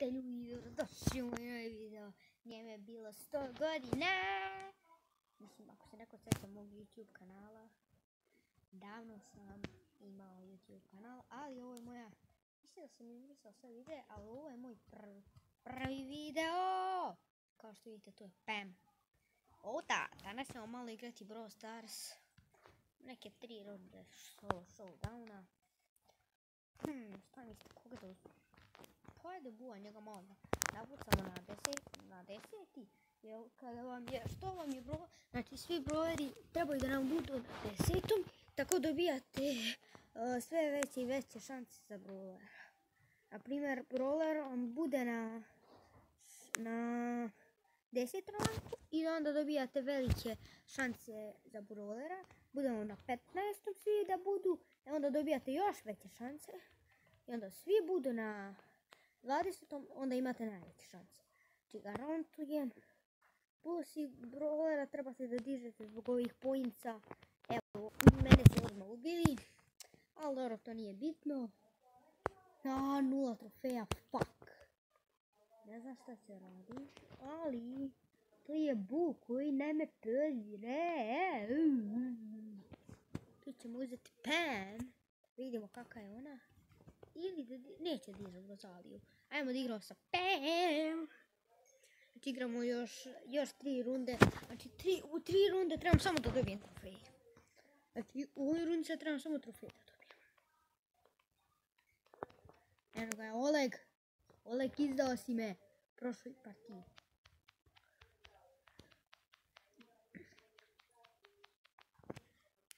Teste ljudi, došli u moj video. Njeme je bilo 100 godina. Mislim, ako se neko sjeća mog YouTube kanala, davno sam imao YouTube kanal, ali ovo je moja, mislim da sam izbrisao sve videe, ali ovo je moj prvi, prvi video. Kao što vidite, tu je Pam. O da, danas ćemo malo igrati Brawl Stars. Neke tri runde showdowna. Hmm, šta mislite, koga da uzmem? Ajde buva njega malo napucamo na deset, na deseti. Jer kada vam je, što vam je broj, znači svi brojeri trebaju da nam budu na desetom, tako dobijate sve veće i veće šanse za brawler. Na primjer, brawler on bude na, na desetom ranku i onda dobijate velike šanse za brawlera. Budemo na 15. svi da budu, i onda dobijate još veće šanse. I onda svi budu na 20. onda imate najveće šanse. Znači garantujem. Plus i brawlera trebate da dižete zbog ovih poinca. Evo, mene su odmah ubili. Ali dobro, to nije bitno. A, nula trofeja, fuck. Ne znam šta se radi, ali to je buk koji ne me pozire. Tu ćemo uzeti Pam. Vidimo kakva je ona. Ili da neće da igram Rozaliju. Ajmo da igramo sa Pam. Znači igramo još, još tri runde. Znači tri, u tri runde trebam samo da dobijem trofej. Znači u ovoj rundi sad trebam samo trofej da dobijem. Eno ga je Oleg. Oleg izdao si me prošloj partiji.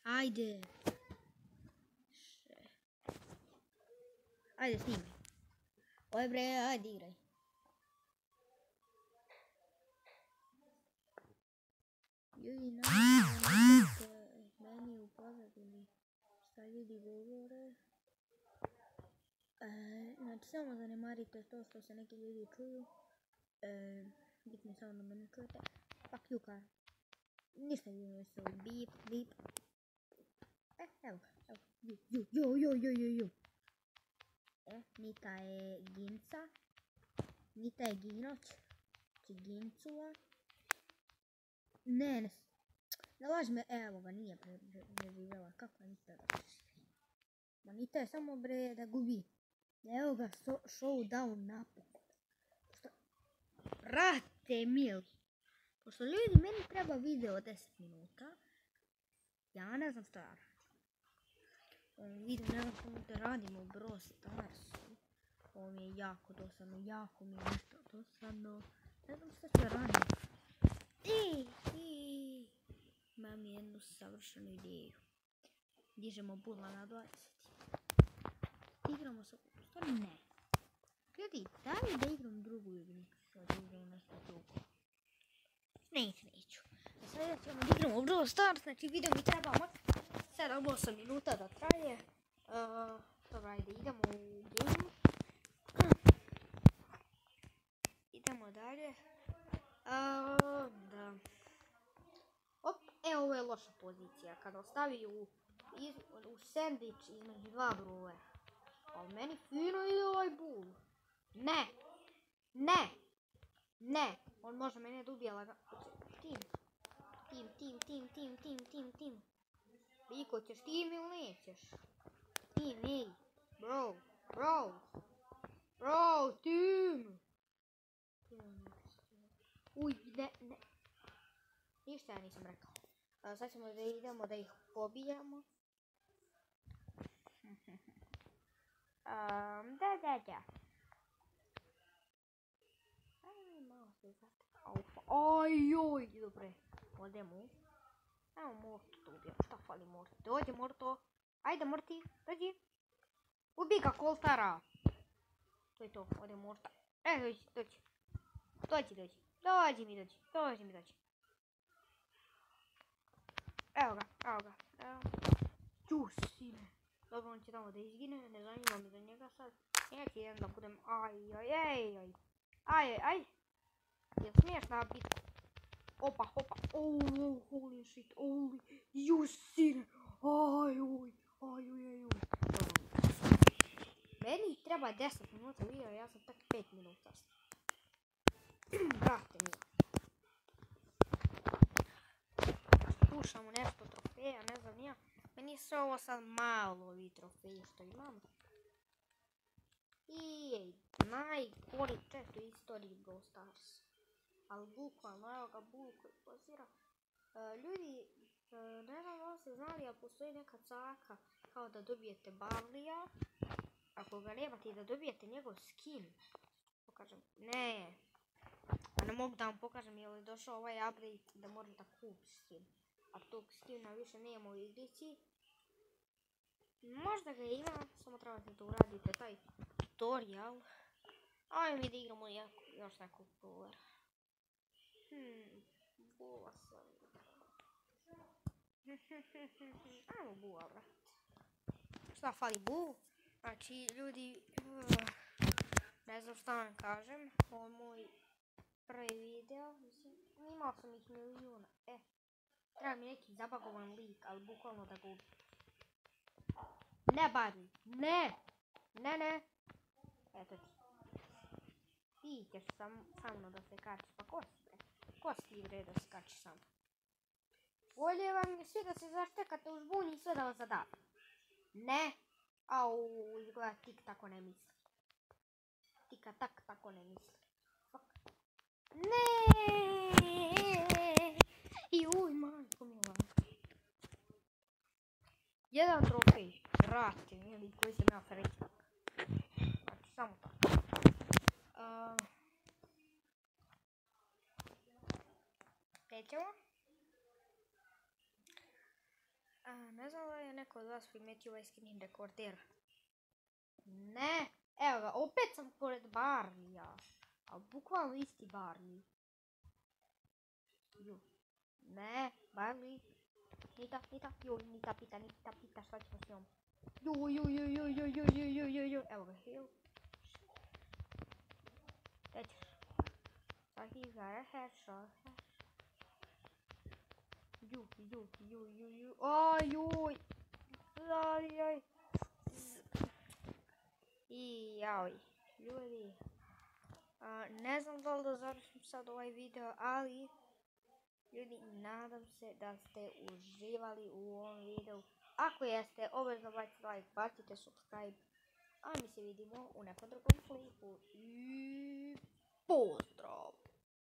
Ajde. Ajde snimaj. Oj bre, ajde igraj. Ljudi nastavite meni u pozadini šta ljudi govore. E, znači samo zanemarite to što se neki ljudi čuju. E, bitno samo da me ne čujete. You car. Ništa ljudi bip, bip. E, evo ga, evo. Ju, ju, ju, ju, ju, ju, ju. Nita je Ginca. Nita je Ginoć. Znači Gincula. Ne, ne. Ne laži me, evo ga, nije preživjela. Kako je Nita da? Ma Nita je samo bre da gubi. Evo ga, showdown napokon. Pošto... Brate mil. Pošto ljudi, meni treba video 10 minuta. Ja ne znam radim. Vidim, ne znam da radimo Brawl Starsu. Ovo mi je jako dosadno, jako mi je nešto dosadno. Ne znam šta ću radim. I, i, imam jednu savršenu ideju. Dižemo bula na 20. Igramo sa... Stvarno ne. Ljudi, daj da igram drugu igricu. Sad igram nešto drugo. Neću, neću. Sada ćemo da igramo u Brawl Stars, znači video mi treba mak 7-8 minuta da traje. Uh, dobro, ajde, idemo u game. Idemo dalje. Uh, da. Op, e, ovo je loša pozicija. Kada ostavi u, u sandvič između dva brule. Ali meni fino ide ovaj bull. Ne. Ne. Ne. On može mene da ubije. Tim. Tim, tim, tim, tim, tim, tim, tim. Viko, ćeš tim ili nećeš? Tim, ej. Bro, bro. Bro, tim. Uj, ne, ne. Ništa ja nisam rekao. A, sad ćemo da idemo da ih pobijamo. um, da, da, da. Aj, malo se zate. Aj, oj, dobre. Odemo. Evo Mortu da ubijem. Šta fali Mortu? Dođi Morto. Ajde Morti, dođi. Ubi ga Koltara. To je to, ode Morta. E, dođi, dođi. Dođi, dođi. Dođi mi, dođi. Dođi mi, dođi. Evo ga, evo ga. Evo. Čusine. Dobro, on će tamo da izgine. Ne zanima mi za njega sad. Neće jedan da budem... Aj, aj, aj, aj. Aj, aj, aj. Jel smiješ Opa, opa. Oh, holy shit. Holy. Jusine. Aj, oj. Aj, oj, aj, oj. Meni treba 10 minuta video, ja sam tak 5 minuta. Brate mi. Slušamo nešto trofeja, ne znam ja. Meni su ovo sad malo ovi trofeji što imam. I najkvalitet u istoriji Brawl Stars. Ali bukvalno, evo ga koji. E, ljudi, e, ne znam da ste znali, ali postoji neka caka kao da dobijete Barlija. Ako ga nemate i da dobijete njegov skin. Pokažem, ne. A ne mogu da vam pokažem je došao ovaj update da moram da kupim skin. A tog skina više nema u igrici. Možda ga ima, samo trebate da uradite taj tutorial. Ajme mi da igramo još nekog brawlera. Hmm, sam. Ajmo bula, brat. Šta fali bul? Znači, ljudi, uh, ne znam šta vam kažem, ovo je moj prvi video, mislim, imao sam ih milijuna, e, treba mi neki zabagovan lik, ali bukvalno da ga Ne, Barney, ne, ne, ne, eto ti. Ti ćeš sam, sa mnom da se kačiš, pa ko si bre? Ko si ti bre da se kačiš sam? Bolje vam je svi da se zaštekate u žbuni i sve da vas zada. Ne, au, izgleda tik tako ne misli. Tika tak tako ne misli. Fuck. Ne! I uj, majko mila. Jedan trofej, vrati, mili, koji sam ja srećan. Znači, samo tako. Uh, Krećemo. A, ne znam da je neko od vas primetio ovaj screen recorder. Ne, evo ga, opet sam pored Barlija. A bukvalno isti Barley. Ju. Ne, Barley. Nita, Nita, joj, Nita pita, Nita pita, šta ćemo s njom? Ju, ju, ju, ju, ju, ju, ju, ju, ju, ju, evo ga, heal. Gdzie ćeš? So he got a headshot. Ju, ju, ju. Oj, juj. Aj, aj. I jaj, ljudi. A, ne znam da li da završim sad ovaj video, ali ljudi, nadam se da ste uživali u ovom videu. Ako jeste, obavezno bacite like, bacite subscribe. A mi se vidimo u nekom drugom klipu. I pozdrav!